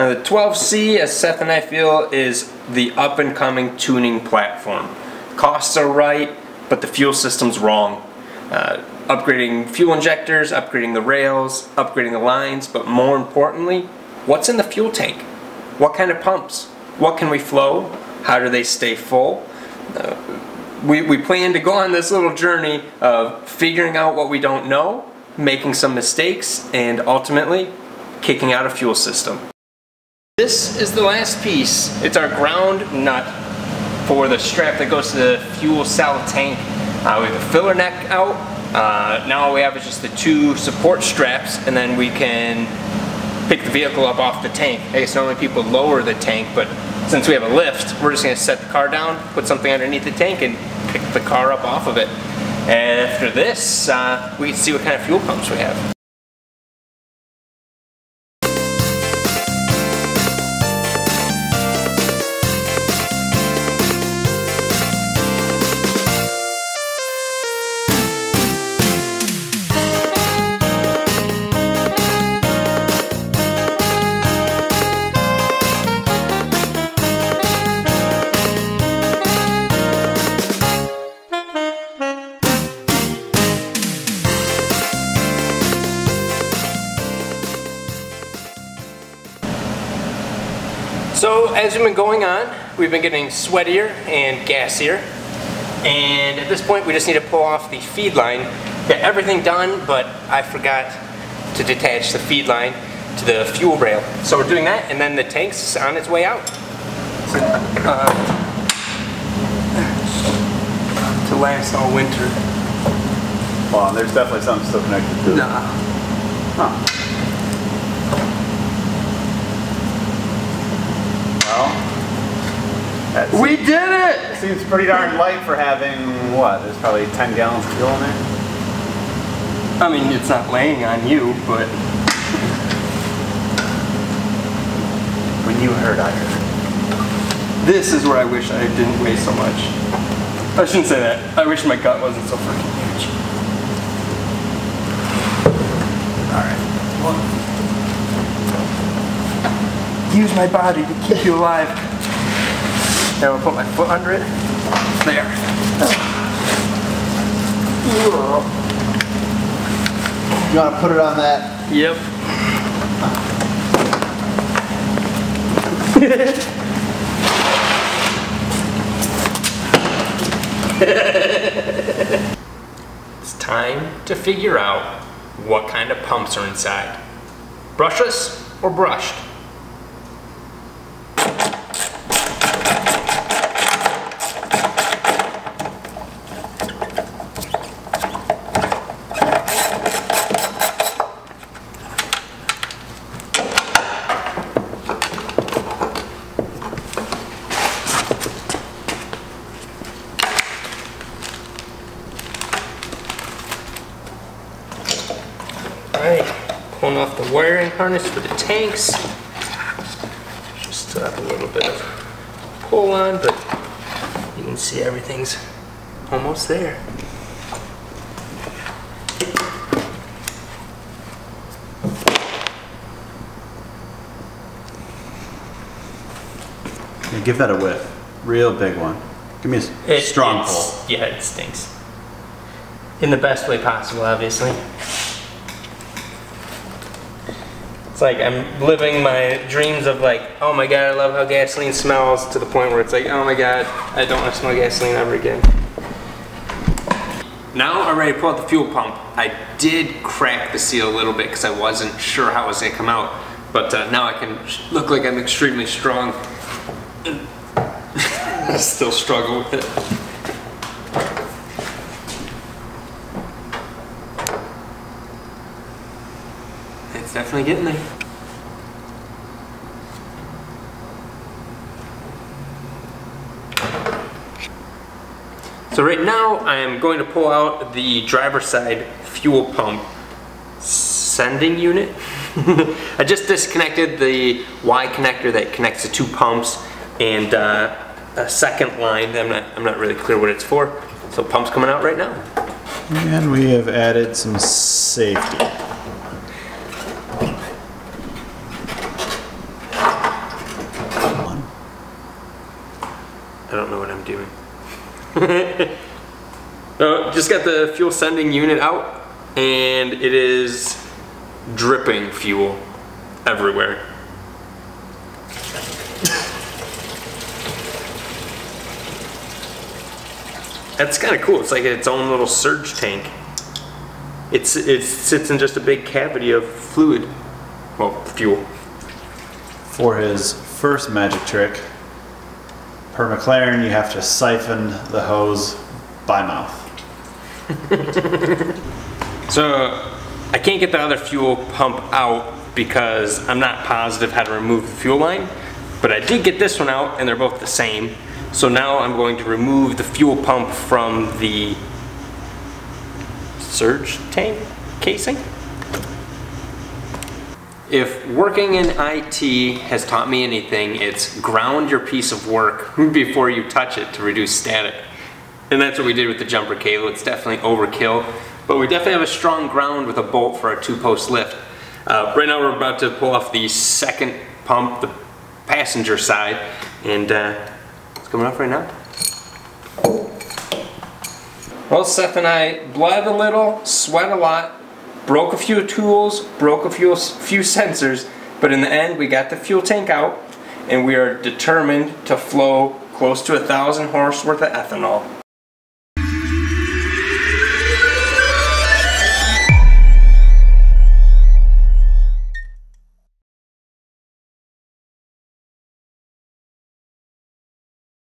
Now the 12C, as Seth and I feel, is the up and coming tuning platform. Costs are right, but the fuel system's wrong. Uh, upgrading fuel injectors, upgrading the rails, upgrading the lines, but more importantly, what's in the fuel tank? What kind of pumps? What can we flow? How do they stay full? Uh, we, we plan to go on this little journey of figuring out what we don't know, making some mistakes, and ultimately kicking out a fuel system. This is the last piece. It's our ground nut for the strap that goes to the fuel cell tank. Uh, we have the filler neck out. Uh, now all we have is just the two support straps and then we can pick the vehicle up off the tank. I guess normally people lower the tank, but since we have a lift, we're just gonna set the car down, put something underneath the tank and pick the car up off of it. And after this, uh, we can see what kind of fuel pumps we have. So as we've been going on, we've been getting sweatier and gassier. And at this point, we just need to pull off the feed line. Got everything done, but I forgot to detach the feed line to the fuel rail. So we're doing that, and then the tank's on its way out. So, uh, to last all winter. Well, there's definitely something still connected to it. Nah. Huh. Well, that We did it! seems pretty darn light for having, what, there's probably 10 gallons of fuel in there? I mean, it's not laying on you, but When you heard, I heard. This is where I wish I didn't weigh so much. I shouldn't say that. I wish my gut wasn't so freaking huge. Alright. Use my body to keep you alive. Now I'll put my foot under it. There. You want to put it on that? Yep. it's time to figure out what kind of pumps are inside. Brushless or brushed? Alright, pulling off the wiring harness for the tanks. Just uh, have a little bit of pull on, but you can see everything's almost there. Yeah, give that a whiff. Real big one. Give me a It- strong pull. Yeah, it stinks. In the best way possible, obviously. It's like I'm living my dreams of like, oh my god, I love how gasoline smells, to the point where it's like, oh my god, I don't want to smell gasoline ever again. Now I'm ready to pull out the fuel pump. I did crack the seal a little bit because I wasn't sure how it was going to come out. But uh, now I can look like I'm extremely strong. I still struggle with it. It's definitely getting there. So right now I am going to pull out the driver side fuel pump sending unit. I just disconnected the Y connector that connects the two pumps and uh, a second line. I'm not, I'm not really clear what it's for. So pump's coming out right now. And we have added some safety. I don't know what I'm doing. oh, just got the fuel sending unit out and it is dripping fuel everywhere. That's kind of cool. It's like its own little surge tank. It's it sits in just a big cavity of fluid, well, fuel. For his first magic trick, per McLaren, you have to siphon the hose by mouth. So I can't get the other fuel pump out because I'm not positive how to remove the fuel line, but I did get this one out and they're both the same. So now I'm going to remove the fuel pump from the surge tank casing. If working in IT has taught me anything, it's ground your piece of work before you touch it to reduce static. And that's what we did with the jumper cable. It's definitely overkill, but we definitely have a strong ground with a bolt for our two-post lift. Uh, right now we're about to pull off the second pump, the passenger side, and uh, it's coming off right now. Well, Seth and I bled a little, sweat a lot, broke a few tools, broke a few, few sensors, but in the end we got the fuel tank out and we are determined to flow close to a thousand horse worth of ethanol.